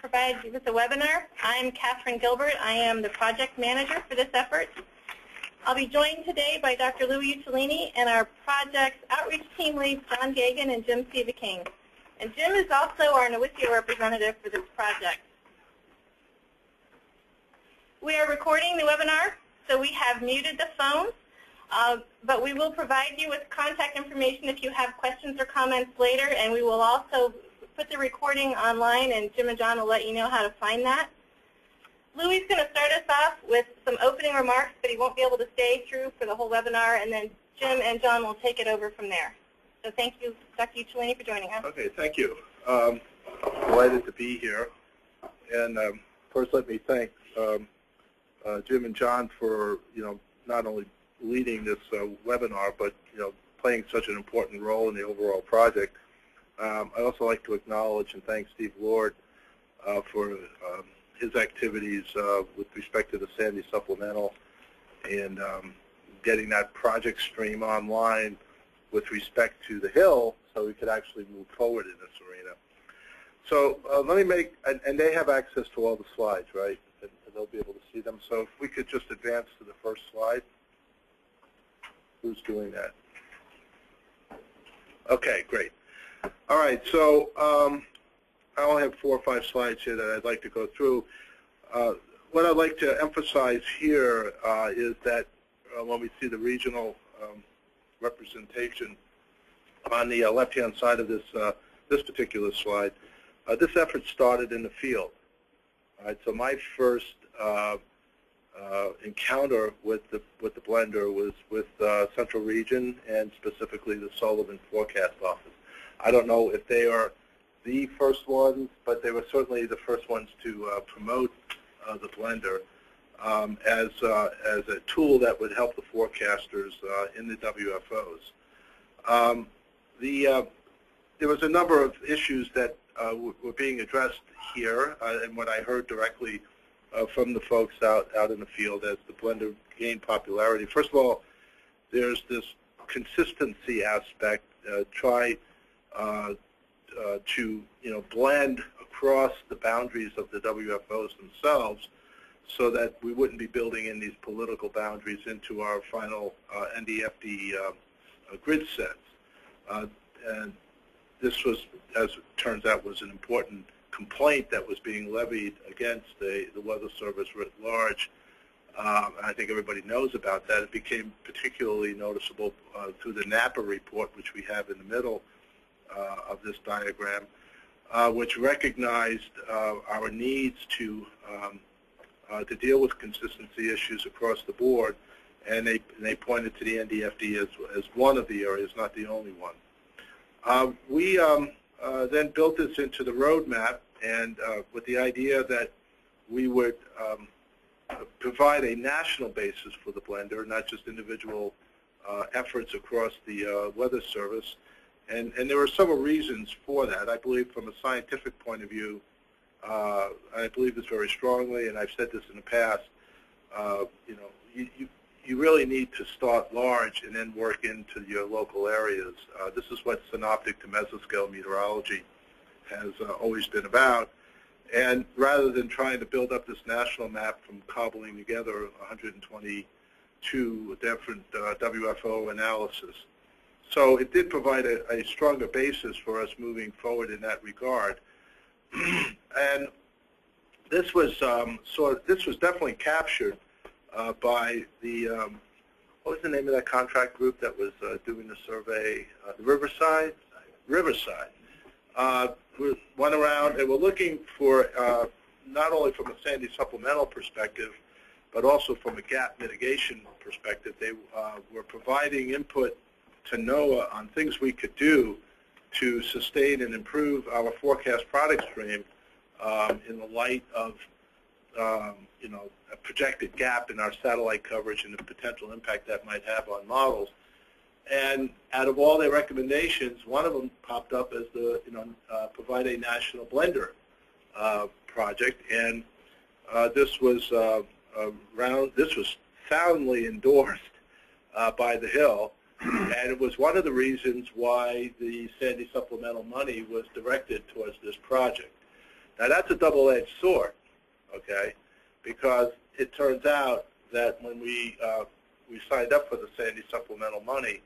provide you with the webinar. I'm Catherine Gilbert. I am the project manager for this effort. I'll be joined today by Dr. Louis Uccellini and our project's outreach team leads John Gagan and Jim King. And Jim is also our Novissio representative for this project. We are recording the webinar, so we have muted the phone, uh, but we will provide you with contact information if you have questions or comments later, and we will also put the recording online, and Jim and John will let you know how to find that. Louis is going to start us off with some opening remarks, but he won't be able to stay through for the whole webinar, and then Jim and John will take it over from there. So thank you, Dr. Uccellini, for joining us. Okay, thank you. Um, delighted to be here. And um, first let me thank um, uh, Jim and John for, you know, not only leading this uh, webinar, but, you know, playing such an important role in the overall project. Um, I'd also like to acknowledge and thank Steve Lord uh, for um, his activities uh, with respect to the Sandy Supplemental and um, getting that project stream online with respect to the Hill so we could actually move forward in this arena. So uh, let me make, and, and, they have access to all the slides, right? And, and they'll be able to see them. So if we could just advance to the first slide. Who's doing that? Okay, great. All right, so um, I only have four or five slides here that I'd like to go through. Uh, what I'd like to emphasize here uh, is that uh, when we see the regional um, representation on the uh, left-hand side of this uh, this particular slide, uh, this effort started in the field. All right, so my first encounter with the with the blender was with Central Region and specifically the Sullivan Forecast Office. I don't know if they are the first ones, but they were certainly the first ones to uh, promote uh, the blender um, as, uh, as a tool that would help the forecasters uh, in the WFOs. Um, the, uh, there was a number of issues that uh, were being addressed here, and what I heard directly from the folks out, out in the field as the blender gained popularity. First of all, there's this consistency aspect. try to you know blend across the boundaries of the WFOs themselves so that we wouldn't be building in these political boundaries into our final uh, NDFD uh, uh, grid sets. Uh, and this was, as it turns out, was an important complaint that was being levied against the, the Weather Service writ large. Um, I think everybody knows about that. It became particularly noticeable uh, through the NAPA report, which we have in the middle, uh, of this diagram, uh, which recognized uh, our needs to um, to deal with consistency issues across the board, and they, and they pointed to the NDFD as, as one of the areas, not the only one. Uh, we um, uh, then built this into the roadmap and uh, with the idea that we would um, provide a national basis for the blender, not just individual efforts across the Weather Service, and, and there are several reasons for that. I believe from a scientific point of view, uh, I believe this very strongly, and I've said this in the past, uh, you know, you, you, you really need to start large and then work into your local areas. Uh, this is what synoptic to mesoscale meteorology has uh, always been about. And rather than trying to build up this national map from cobbling together 122 different uh, WFO analysis, so it did provide a, a stronger basis for us moving forward in that regard. and this was um, of, this was definitely captured uh, by the um, what was the name of that contract group that was uh, doing the survey? Uh, Riverside. Riverside. Uh, we went around and we're looking for uh, not only from a Sandy supplemental perspective, but also from a gap mitigation perspective. They uh, were providing input to NOAA on things we could do to sustain and improve our forecast product stream um, in the light of um, you know a projected gap in our satellite coverage and the potential impact that might have on models. And out of all their recommendations, one of them popped up as the you know uh, provide a national blender uh, project, and uh, this was around this was soundly endorsed uh, by the Hill and it was one of the reasons why the Sandy supplemental money was directed towards this project. Now that's a double-edged sword, okay? Because it turns out that when we uh, we signed up for the Sandy supplemental money,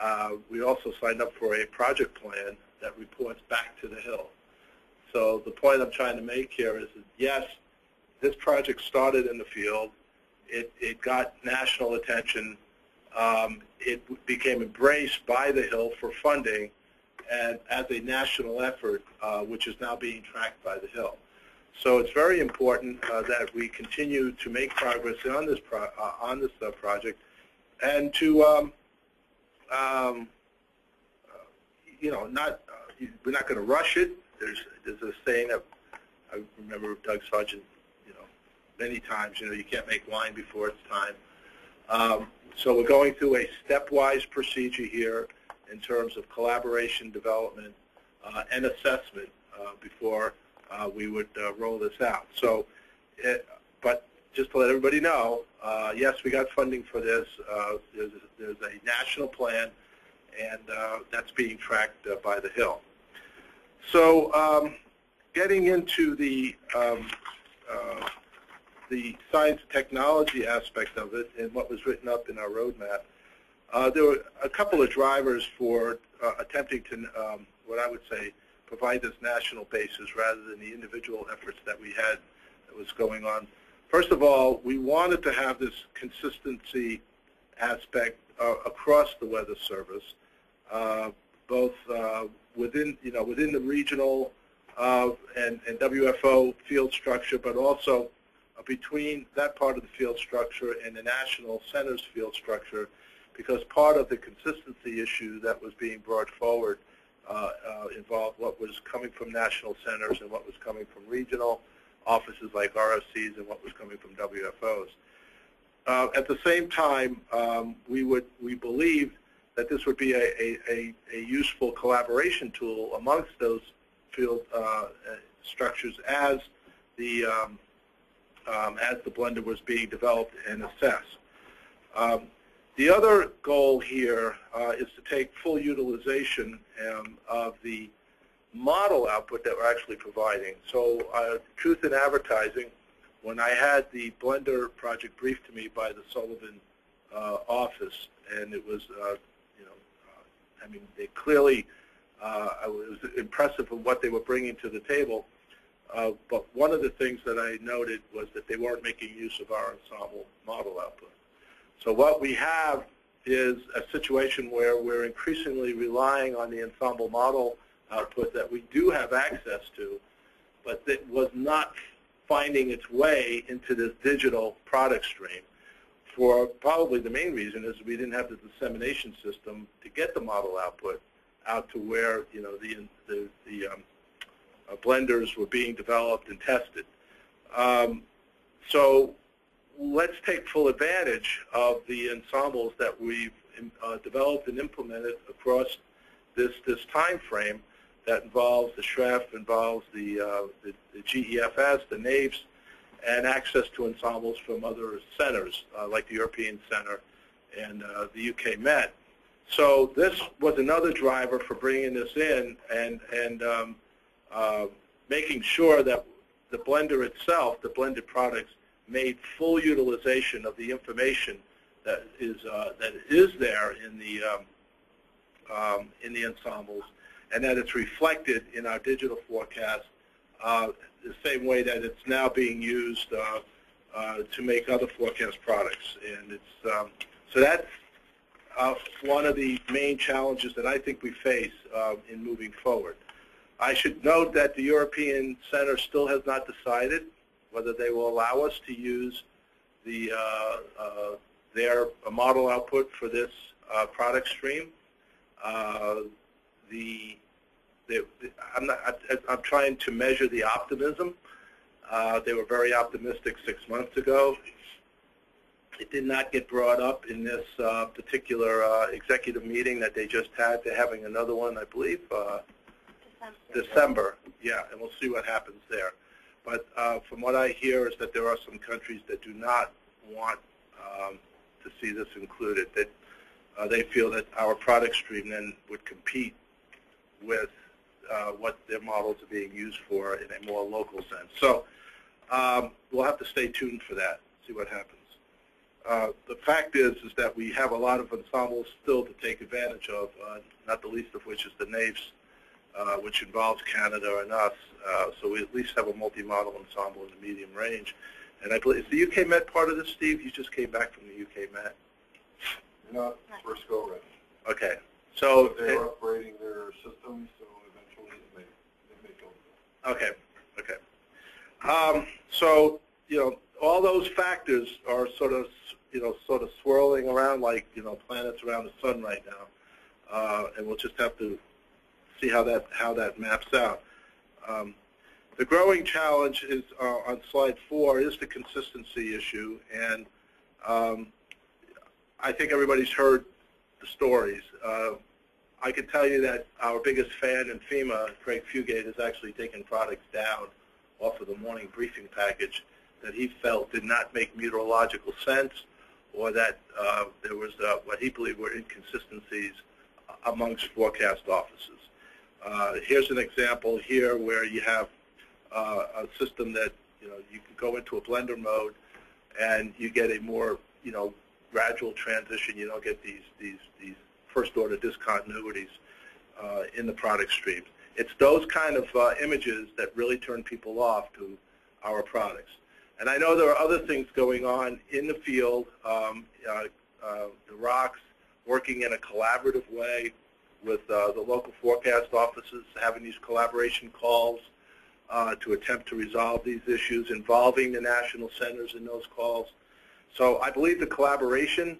uh, we also signed up for a project plan that reports back to the Hill. So the point I'm trying to make here is that yes, this project started in the field. It, it got national attention. Um, it became embraced by the Hill for funding and as a national effort, uh, which is now being tracked by the Hill. So it's very important uh, that we continue to make progress on this pro uh, on this uh, project, and to um, um, uh, you know not uh, we're not going to rush it. There's there's a saying that I remember Doug Sargent, you know, many times. You know, you can't make wine before it's time. Um, so we're going through a stepwise procedure here in terms of collaboration, development, uh, and assessment uh, before uh, we would uh, roll this out. So, it, but just to let everybody know, uh, yes, we got funding for this. Uh, there's, a, there's a national plan, and that's being tracked by the Hill. So, um, getting into the um, the science and technology aspect of it and what was written up in our roadmap, uh, there were a couple of drivers for uh, attempting to, um, what I would say, provide this national basis rather than the individual efforts that we had that was going on. First of all, we wanted to have this consistency aspect uh, across the Weather Service, uh, both uh, within, you know, within the regional uh, and, and WFO field structure, but also between that part of the field structure and the national center's field structure because part of the consistency issue that was being brought forward uh, uh, involved what was coming from national centers and what was coming from regional offices like RFCs and what was coming from WFOs. Uh, at the same time, um, we would we believed that this would be a, a, a, useful collaboration tool amongst those field uh, structures as the um, um, as the blender was being developed and assessed. Um, the other goal here uh, is to take full utilization um, of the model output that we're actually providing. So uh, truth in advertising, when I had the Blender project briefed to me by the Sullivan uh, office, and it was, uh, you know, uh, I mean, they clearly, uh, I was impressive of what they were bringing to the table. But one of the things that I noted was that they weren't making use of our ensemble model output. So what we have is a situation where we're increasingly relying on the ensemble model output that we do have access to, but that was not finding its way into this digital product stream for probably the main reason is we didn't have the dissemination system to get the model output out to where you know the the, the um, uh, blenders were being developed and tested. Um, so let's take full advantage of the ensembles that we've uh, developed and implemented across this this time frame that involves the SREF, involves the, uh, the, the, GEFS, the NAEFS, and access to ensembles from other centers uh, like the European Center and uh, the UK Met. So this was another driver for bringing this in and, and um, uh, making sure that the blender itself, the blended products, made full utilization of the information that is uh, that is there in the um, um, in the ensembles, and that it's reflected in our digital forecast uh, the same way that it's now being used uh, uh to make other forecast products. And it's um, so that's uh, one of the main challenges that I think we face uh, in moving forward. I should note that the European Center still has not decided whether they will allow us to use the uh, uh, their model output for this uh, product stream. the I'm, not, I'm trying to measure the optimism. Uh, they were very optimistic six months ago. It did not get brought up in this uh, particular uh, executive meeting that they just had. They're having another one, I believe, December. Yeah, and we'll see what happens there. But uh, from what I hear is that there are some countries that do not want um, to see this included, that uh, they feel that our product stream then would compete with uh, what their models are being used for in a more local sense. So um, we'll have to stay tuned for that, see what happens. Uh, the fact is, is that we have a lot of ensembles still to take advantage of, uh, not the least of which is the NAEFS, uh, which involves Canada and us. Uh, so we at least have a multi-model ensemble in the medium range. And I believe, is the UK Met part of this, Steve? You just came back from the UK Met. Not first go around. Okay. So, they're upgrading their systems, so eventually it may, it may go. okay, okay. Um, so, you know, all those factors are sort of, you know, sort of swirling around like, you know, planets around the sun right now. Uh, and we'll just have to see how that, how that maps out. Um, the growing challenge is, uh, on slide four, is the consistency issue. And um, I think everybody's heard the stories. Uh, I can tell you that our biggest fan in FEMA, Craig Fugate, has actually taken products down off of the morning briefing package that he felt did not make meteorological sense or that uh, there was uh, what he believed were inconsistencies amongst forecast offices. Uh, here's an example here where you have uh, a system that, you know, you can go into a blender mode and you get a more, you know, gradual transition. You don't get these, these, these first order discontinuities uh, in the product streams. It's those kind of uh, images that really turn people off to our products. And I know there are other things going on in the field. Um, uh, uh, the ROCs working in a collaborative way with uh, the local forecast offices, having these collaboration calls uh, to attempt to resolve these issues, involving the national centers in those calls. So I believe the collaboration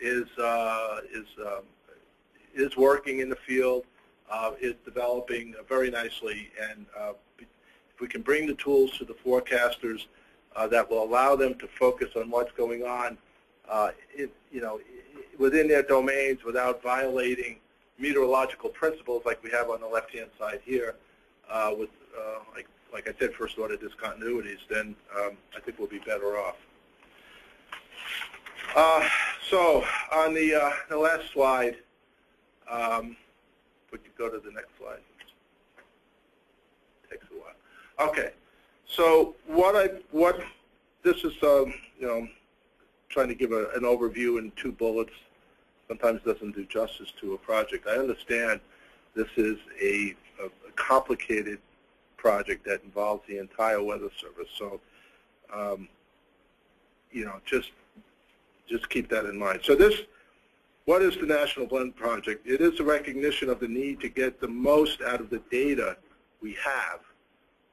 is uh, is um, is working in the field, is developing very nicely, and if we can bring the tools to the forecasters uh, that will allow them to focus on what's going on, uh, it, you know, within their domains without violating meteorological principles like we have on the left-hand side here, uh, with uh, like like I said, first order discontinuities, then um, I think we'll be better off. Uh, so on the, uh, the last slide, um, we could go to the next slide. Takes a while. Okay. So what I what this is, um, you know, trying to give a, an overview in two bullets. Sometimes doesn't do justice to a project. I understand this is a, a, a complicated project that involves the entire weather service. So, um, you know, just just keep that in mind. So this, what is the National Blend Project? It is a recognition of the need to get the most out of the data we have,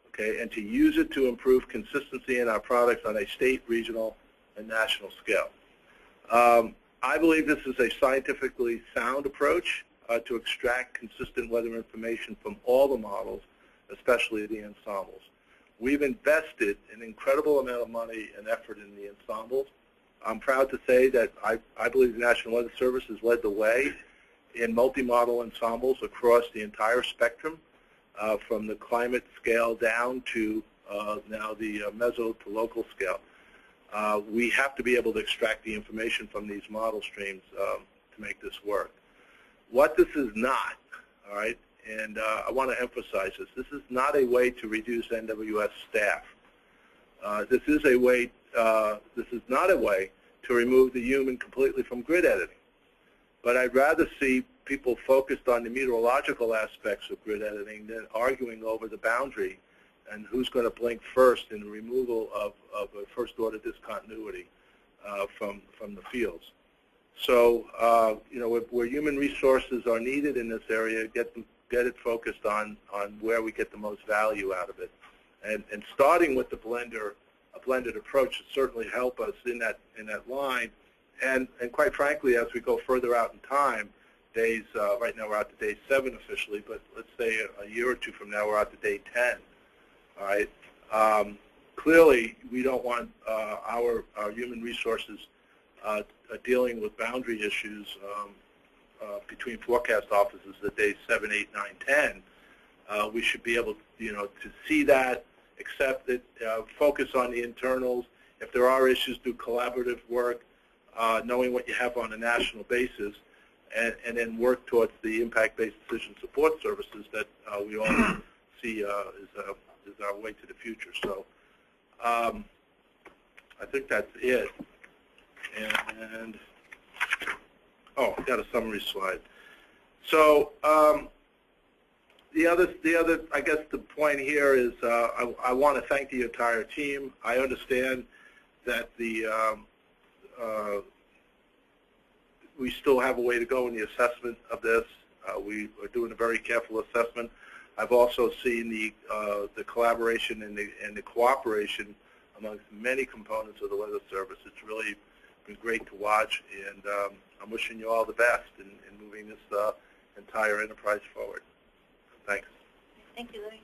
okay, and to use it to improve consistency in our products on a state, regional, and national scale. Um, I believe this is a scientifically sound approach uh, to extract consistent weather information from all the models, especially the ensembles. We've invested an incredible amount of money and effort in the ensembles. I'm proud to say that I, I believe the National Weather Service has led the way in multi-model ensembles across the entire spectrum, uh, from the climate scale down to uh, now the uh, meso to local scale. Uh, we have to be able to extract the information from these model streams um, to make this work. What this is not, all right, and uh, I want to emphasize this, this is not a way to reduce NWS staff. Uh, this is a way, uh, this is not a way to remove the human completely from grid editing. But I'd rather see people focused on the meteorological aspects of grid editing than arguing over the boundary and who's going to blink first in the removal of, of a first-order discontinuity uh, from, from the fields. So, uh, you know, where, human resources are needed in this area, get get it focused on, on where we get the most value out of it. And, and starting with the blender, a blended approach would certainly help us in that, in that line. And, and quite frankly, as we go further out in time, days, uh, right now we're out to day seven officially, but let's say a, a year or two from now we're out to day 10 all right? Um, clearly, we don't want uh, our, our human resources uh, uh dealing with boundary issues um, uh, between forecast offices at days 7, 8, 9, 10. Uh, we should be able, to, you know, to see that, accept it, uh, focus on the internals. If there are issues, do collaborative work, knowing what you have on a national basis. and, and then work towards the impact-based decision support services that uh, we all see uh, is, uh, is our way to the future. So um, I think that's it. And, oh, I got a summary slide. So um, the other, the other, I guess the point here is uh, I, I want to thank the entire team. I understand that the um, uh, we still have a way to go in the assessment of this. Uh, we are doing a very careful assessment. I've also seen the uh, the collaboration and the and the cooperation amongst many components of the Weather Service. It's really been great to watch, and um, I'm wishing you all the best in, in moving this uh, entire enterprise forward. Thanks. Thank you, Louis.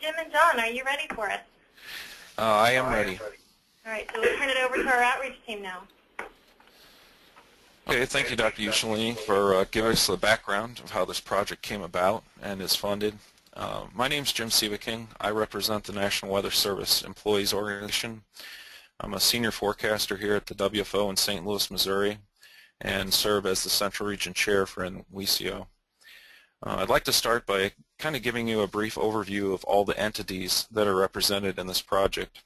Jim and John, are you ready for us? Uh, I am ready. All right, so we'll turn it over to our outreach team now. Okay, thank you, Dr. Uccellini, for uh, giving us the background of how this project came about and is funded. Uh, my name is Jim Sieveking. I represent the National Weather Service Employees Organization. I'm a senior forecaster here at the WFO in St. Louis, Missouri, and serve as the Central Region Chair for NWSEO. Uh, I'd like to start by kind of giving you a brief overview of all the entities that are represented in this project.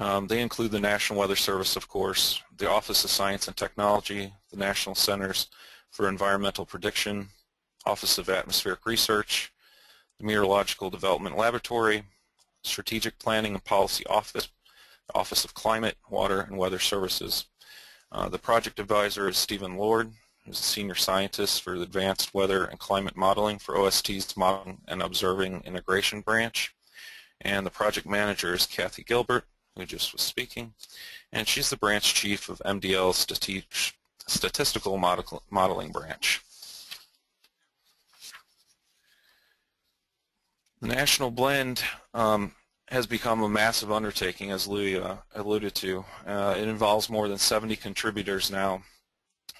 Um, they include the National Weather Service, of course, the Office of Science and Technology, the National Centers for Environmental Prediction, Office of Atmospheric Research, the Meteorological Development Laboratory, Strategic Planning and Policy Office, Office of Climate, Water, and Weather Services. Uh, the project advisor is Stephen Lord, who's a senior scientist for the Advanced Weather and Climate Modeling for OST's Modeling and Observing Integration Branch. And the project manager is Kathy Gilbert, who just was speaking, and she's the branch chief of MDL's Statistical Modeling Branch. The National Blend um, has become a massive undertaking, as Louis uh, alluded to. Uh, it involves more than 70 contributors now,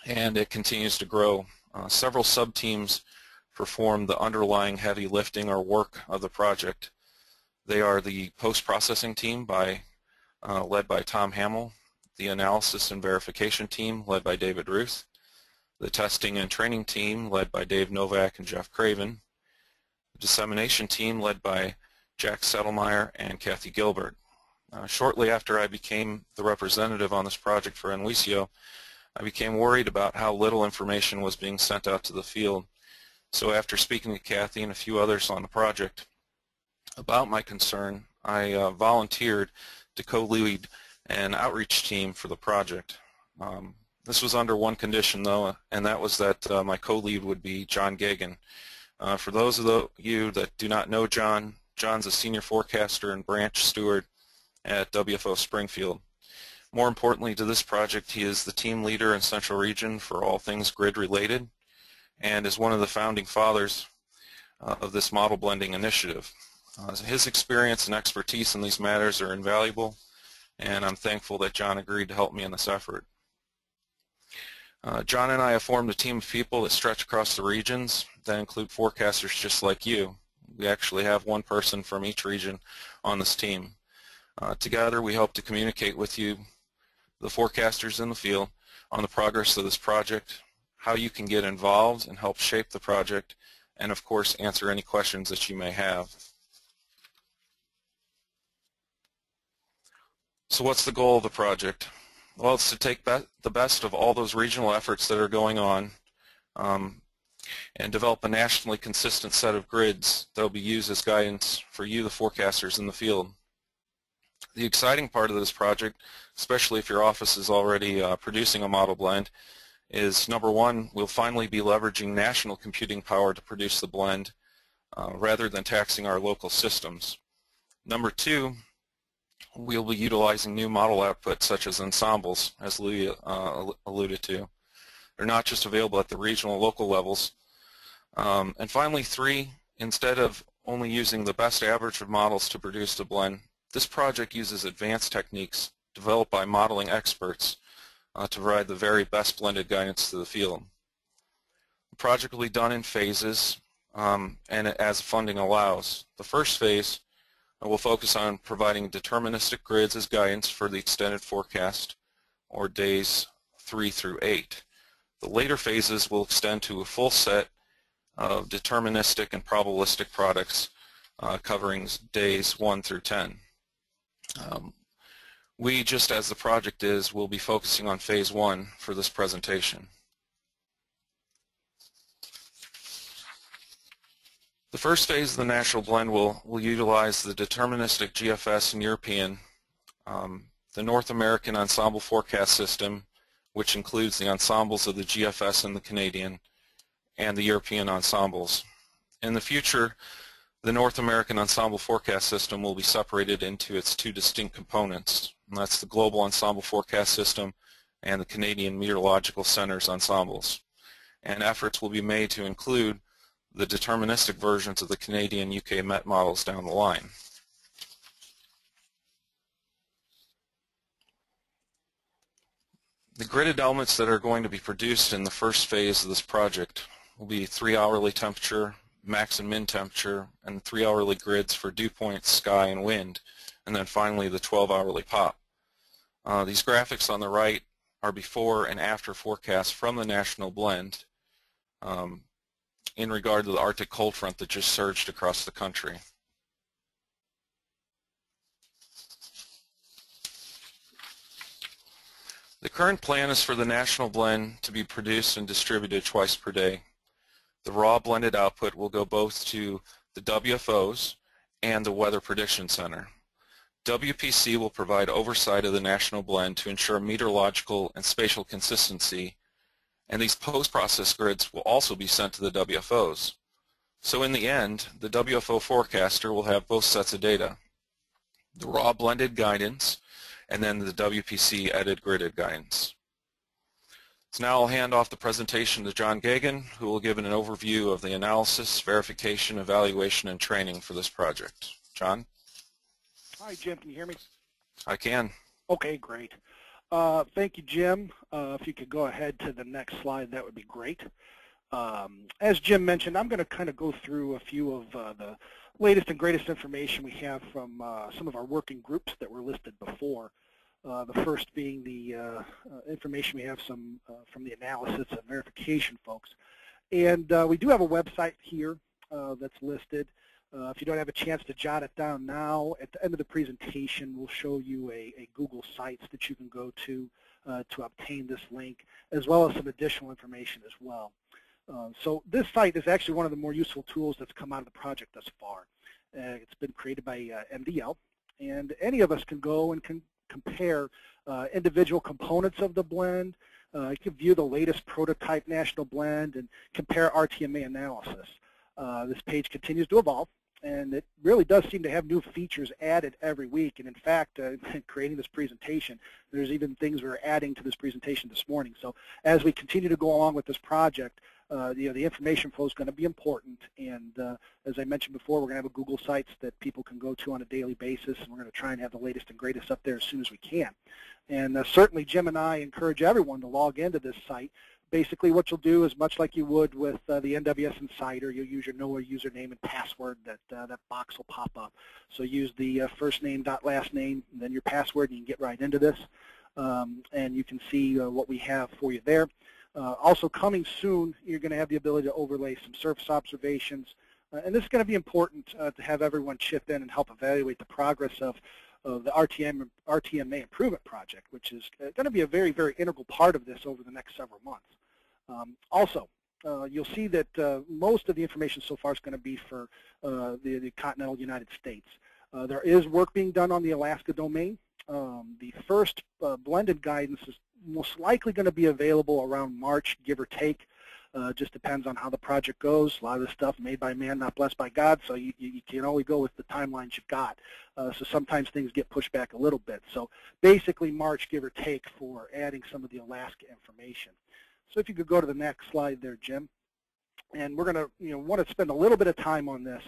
and it continues to grow. Uh, several sub-teams perform the underlying heavy lifting or work of the project. They are the post-processing team by uh, led by Tom Hamill, the analysis and verification team led by David Ruth, the testing and training team led by Dave Novak and Jeff Craven, the dissemination team led by Jack Settelmaier and Kathy Gilbert. Uh, shortly after I became the representative on this project for NWSEO, I became worried about how little information was being sent out to the field. So after speaking to Kathy and a few others on the project about my concern, I uh, volunteered to co-lead an outreach team for the project. Um, this was under one condition though, and that was that uh, my co-lead would be John Gagan. Uh, for those of the, you that do not know John, John's a senior forecaster and branch steward at WFO Springfield. More importantly to this project, he is the team leader in Central Region for all things grid related and is one of the founding fathers uh, of this model blending initiative. Uh, his experience and expertise in these matters are invaluable, and I'm thankful that John agreed to help me in this effort. Uh, John and I have formed a team of people that stretch across the regions that include forecasters just like you. We actually have one person from each region on this team. Uh, together we hope to communicate with you, the forecasters in the field, on the progress of this project, how you can get involved and help shape the project, and of course answer any questions that you may have. So what's the goal of the project? Well, it's to take be the best of all those regional efforts that are going on um, and develop a nationally consistent set of grids that will be used as guidance for you, the forecasters in the field. The exciting part of this project, especially if your office is already uh, producing a model blend, is number one, we'll finally be leveraging national computing power to produce the blend uh, rather than taxing our local systems. Number two, we'll be utilizing new model outputs such as ensembles, as Louis uh, alluded to. They're not just available at the regional and local levels. Um, and finally, three, instead of only using the best average of models to produce a blend, this project uses advanced techniques developed by modeling experts uh, to provide the very best blended guidance to the field. The project will be done in phases um, and as funding allows. The first phase We'll focus on providing deterministic grids as guidance for the extended forecast or days 3 through 8. The later phases will extend to a full set of deterministic and probabilistic products uh, covering days 1 through 10. Um, we, just as the project is, will be focusing on phase 1 for this presentation. The first phase of the national blend will, will utilize the deterministic GFS and European, um, the North American Ensemble Forecast System, which includes the ensembles of the GFS and the Canadian, and the European ensembles. In the future, the North American Ensemble Forecast System will be separated into its two distinct components. And that's the Global Ensemble Forecast System and the Canadian Meteorological Center's ensembles. And efforts will be made to include the deterministic versions of the Canadian UK Met models down the line. The gridded elements that are going to be produced in the first phase of this project will be three hourly temperature, max and min temperature, and three hourly grids for dew points, sky, and wind, and then finally the 12 hourly pop. Uh, these graphics on the right are before and after forecasts from the national blend. Um, in regard to the Arctic cold front that just surged across the country. The current plan is for the national blend to be produced and distributed twice per day. The raw blended output will go both to the WFOs and the Weather Prediction Center. WPC will provide oversight of the national blend to ensure meteorological and spatial consistency and these post-process grids will also be sent to the WFOs. So in the end, the WFO forecaster will have both sets of data, the raw blended guidance and then the WPC edited gridded guidance. So now I'll hand off the presentation to John Gagan, who will give an overview of the analysis, verification, evaluation, and training for this project. John? Hi, Jim. Can you hear me? I can. Okay, great. Uh, thank you, Jim. Uh, if you could go ahead to the next slide, that would be great. Um, as Jim mentioned, I'm going to kind of go through a few of uh, the latest and greatest information we have from uh, some of our working groups that were listed before. Uh, the first being the uh, information we have some from the analysis and verification folks. And we do have a website here that's listed. Uh, if you don't have a chance to jot it down now, at the end of the presentation, we'll show you a, a Google Sites that you can go to uh, to obtain this link, as well as some additional information as well. Uh, so this site is actually one of the more useful tools that's come out of the project thus far. Uh, it's been created by uh, MDL, and any of us can go and can compare uh, individual components of the blend. you can view the latest prototype national blend and compare RTMA analysis. this page continues to evolve, and it really does seem to have new features added every week. And in fact, uh, creating this presentation, there's even things we're adding to this presentation this morning. So as we continue to go along with this project, uh, you know, the information flow is going to be important. And uh, as I mentioned before, we're going to have a Google Sites that people can go to on a daily basis, and we're going to try and have the latest and greatest up there as soon as we can. And uh, certainly Jim and I encourage everyone to log into this site basically what you'll do is much like you would with uh, the NWS Insider, you'll use your NOAA username and password. That uh, that box will pop up. So use the uh, first name dot last name, and then your password, and you can get right into this. Um, and you can see uh, what we have for you there. Uh, also coming soon, you're going to have the ability to overlay some surface observations. Uh, and this is going to be important to have everyone chip in and help evaluate the progress of of the RTM, RTMA improvement project, which is going to be a very, very integral part of this over the next several months. Um, also, uh, you'll see that uh, most of the information so far is going to be for uh, the, the, continental United States. Uh, there is work being done on the Alaska domain. Um, the first uh, blended guidance is most likely going to be available around March, give or take. Uh, just depends on how the project goes. A lot of this stuff made by man, not blessed by God, so you, you can only go with the timelines you've got. So sometimes things get pushed back a little bit. So basically March, give or take, for adding some of the Alaska information. So if you could go to the next slide there, Jim. And we're going to, you know, want to spend a little bit of time on this.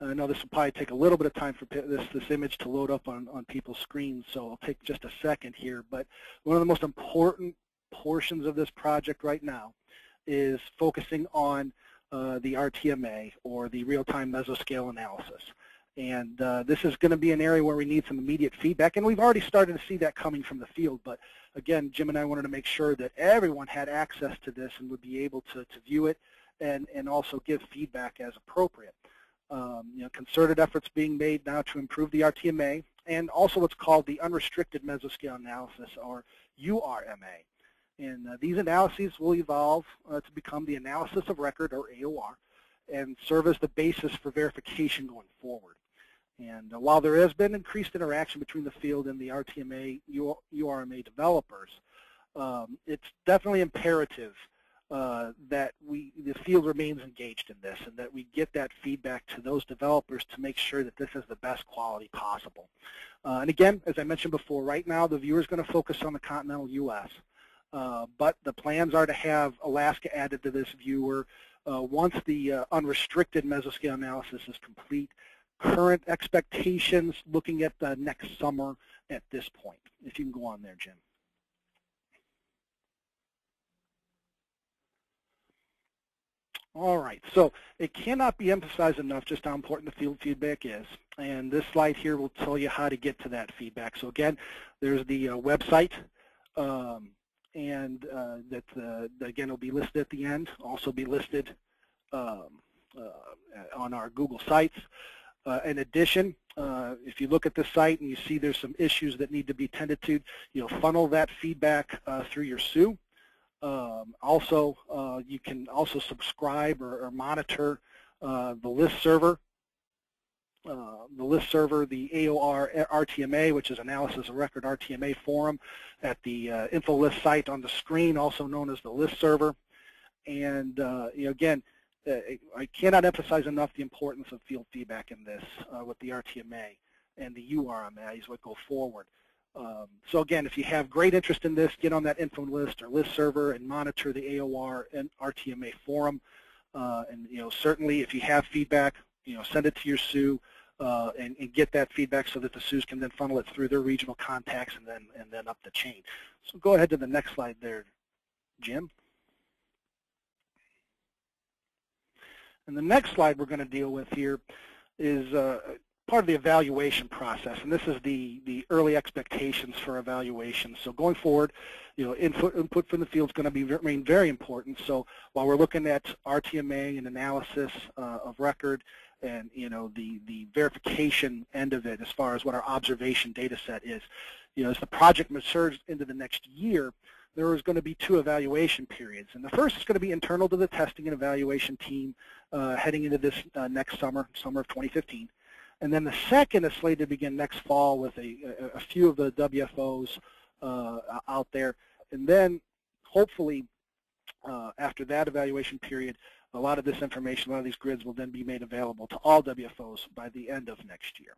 I know this will probably take a little bit of time for this, this image to load up on, on people's screens, so I'll take just a second here. But one of the most important portions of this project right now is focusing on uh, the RTMA, or the real-time mesoscale analysis. And uh, this is going to be an area where we need some immediate feedback, and we've already started to see that coming from the field. But again, Jim and I wanted to make sure that everyone had access to this and would be able to, to view it and, and also give feedback as appropriate. Um, you know, concerted efforts being made now to improve the RTMA and also what's called the unrestricted mesoscale analysis or URMA. And uh, these analyses will evolve uh, to become the analysis of record or AOR and serve as the basis for verification going forward. And uh, while there has been increased interaction between the field and the RTMA, URMA developers, um, it's definitely imperative uh, that we the field remains engaged in this and that we get that feedback to those developers to make sure that this is the best quality possible. Uh, and again, as I mentioned before, right now the viewer is going to focus on the continental U.S., uh, but the plans are to have Alaska added to this viewer uh, once the uh, unrestricted mesoscale analysis is complete current expectations looking at the next summer at this point. If you can go on there, Jim. All right, so it cannot be emphasized enough just how important the field feedback is. And this slide here will tell you how to get to that feedback. So again, there's the uh, website, um, and uh, that uh, again will be listed at the end, also be listed um, uh, on our Google sites. Uh, in addition, uh, if you look at the site and you see there's some issues that need to be tended to, you know, funnel that feedback uh, through your SOO. Um, also, uh, you can also subscribe or, or monitor uh, the list server. Uh, the list server, the AOR RTMA, which is Analysis of Record RTMA forum at the info list site on the screen, also known as the list server. And you know, again, uh, I cannot emphasize enough the importance of field feedback in this uh, with the RTMA and the URMA as we go forward. Um, so again, if you have great interest in this, get on that info list or list server and monitor the AOR and RTMA forum. Uh, and you know, certainly if you have feedback, you know, send it to your SOO uh, and, and, get that feedback so that the SOOs can then funnel it through their regional contacts and then and then up the chain. So go ahead to the next slide there, Jim. And the next slide we're going to deal with here is uh, part of the evaluation process, and this is the, the early expectations for evaluation. So going forward, you know, input, input from the field is going to be remain very important. So while we're looking at RTMA and analysis uh, of record and, you know, the, the verification end of it as far as what our observation data set is, you know, as the project matures into the next year, there is going to be two evaluation periods. And the first is going to be internal to the testing and evaluation team uh, heading into this uh, next summer, summer of 2015. And then the second is slated to begin next fall with a, a, few of the WFOs uh, out there. And then hopefully uh, after that evaluation period, a lot of this information, a lot of these grids will then be made available to all WFOs by the end of next year.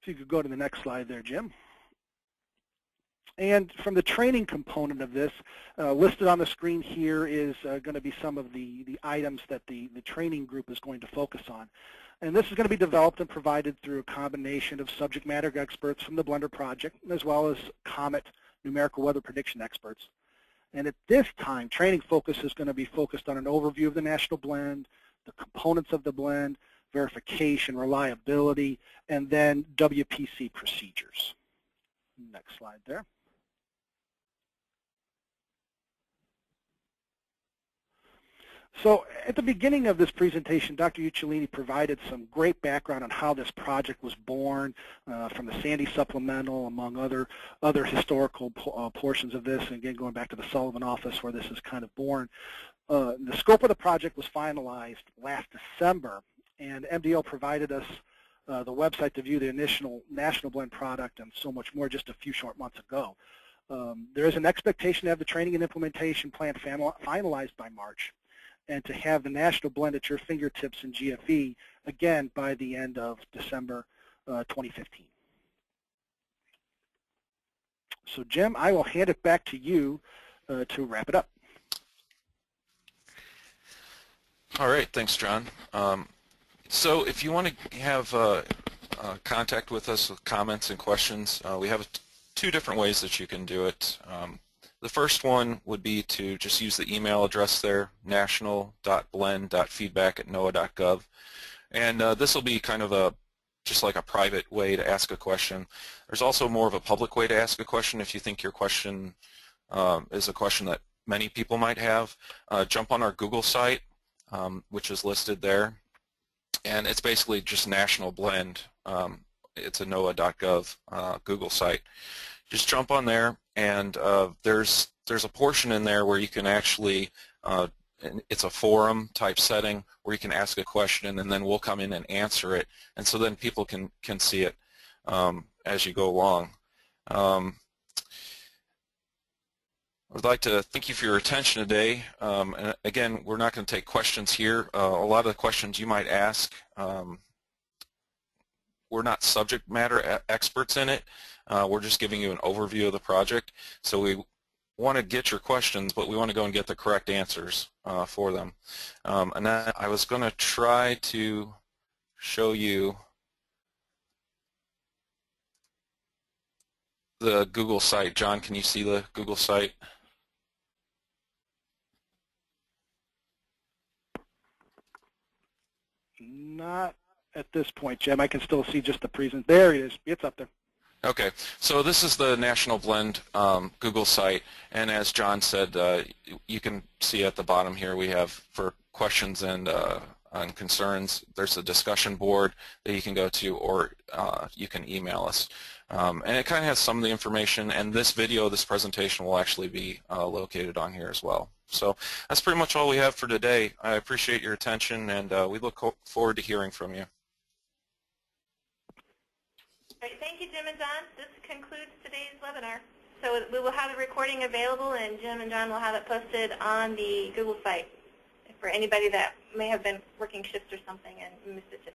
If you could go to the next slide there, Jim. And from the training component of this, uh, listed on the screen here is uh, going to be some of the, the items that the, the training group is going to focus on. And this is going to be developed and provided through a combination of subject matter experts from the Blender project, as well as COMET numerical weather prediction experts. And at this time, training focus is going to be focused on an overview of the national blend, the components of the blend, verification, reliability, and then WPC procedures. Next slide there. So at the beginning of this presentation, Dr. Uccellini provided some great background on how this project was born uh, from the Sandy Supplemental, among other other historical uh, portions of this, and again going back to the Sullivan office where this is kind of born. Uh, the scope of the project was finalized last December, and MDL provided us uh, the website to view the initial National Blend product and so much more just a few short months ago. Um, there is an expectation to have the training and implementation plan finalized by March and to have the National Blend at your fingertips in GFE, again, by the end of December uh, 2015. So Jim, I will hand it back to you uh, to wrap it up. All right, thanks, John. Um, so if you want to have uh, uh, contact with us with comments and questions, uh, we have two different ways that you can do it. Um, The first one would be to just use the email address there, national.blend.feedback at noaa.gov. And uh, this will be kind of a just like a private way to ask a question. There's also more of a public way to ask a question if you think your question um, is a question that many people might have. Uh, jump on our Google site, um, which is listed there, and it's basically just National Blend. Um, it's a NOAA.gov uh, Google site. Just jump on there, and uh, there's there's a portion in there where you can actually uh, it's a forum type setting where you can ask a question and then we'll come in and answer it and so then people can can see it um, as you go along. Um, I would like to thank you for your attention today. Um, and again, we're not going to take questions here. Uh, a lot of the questions you might ask, um, we're not subject matter experts in it. Uh, we're just giving you an overview of the project. So we want to get your questions, but we want to go and get the correct answers uh, for them. Um, and I was going to try to show you the Google site. John, can you see the Google site? Not at this point, Jim. I can still see just the present. There it is. It's up there. Okay, so this is the National Blend um, Google site, and as John said, uh, you can see at the bottom here we have for questions and uh, and concerns, there's a discussion board that you can go to, or uh, you can email us. Um, and it kind of has some of the information, and this video, this presentation will actually be uh, located on here as well. So that's pretty much all we have for today. I appreciate your attention, and uh, we look forward to hearing from you. Great. Thank you, Jim and John. This concludes today's webinar. So we will have the recording available, and Jim and John will have it posted on the Google site for anybody that may have been working shifts or something and missed it.